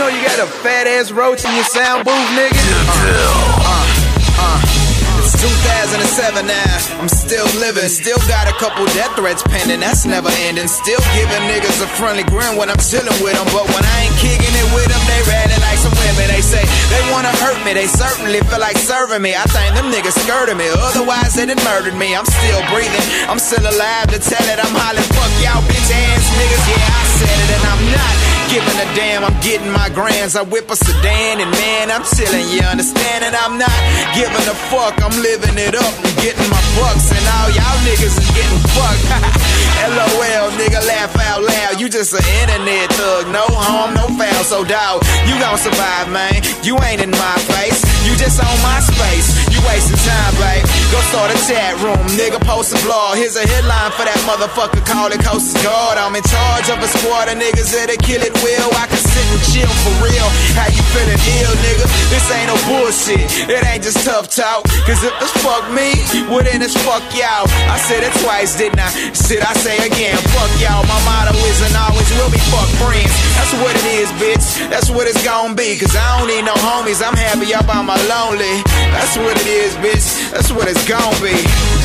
know you got a fat ass roach in your sound booth, nigga? Uh, uh, uh. It's 2007 now, I'm still living. Still got a couple death threats pending, that's never ending. Still giving niggas a friendly grin when I'm chilling with them. But when I ain't kicking it with them, they ratting like some women. They say they wanna hurt me, they certainly feel like serving me. I think them niggas skirted me, otherwise they done murdered me. I'm still breathing, I'm still alive to tell it. I'm hollering, fuck y'all bitch giving a damn. I'm getting my grands. I whip a sedan, and man, I'm chilling. You understand? And I'm not giving a fuck. I'm living it up. I'm getting my bucks, and all y'all niggas is getting fucked. LOL, nigga, laugh out loud. You just an internet thug. No harm, no foul. So, dog, you gon' survive, man. You ain't in my face. You just on MySpace. You wasting start a chat room, nigga. Post a blog. Here's a headline for that motherfucker. Call it Coast Guard. I'm in charge of a squad of niggas that'll kill it will. I can sit and chill for real. How you feeling ill, nigga? This ain't no bullshit. It ain't just tough talk. Cause if it's fuck me, well then it's fuck y'all. I said it twice, didn't I? Shit, I say again, fuck y'all. My motto is and always will be fuck friends. That's what it is, bitch. That's what it's gonna be. Cause I don't need no homies. I'm happy up on my lonely. That's what it is, bitch. That's what it's gonna be.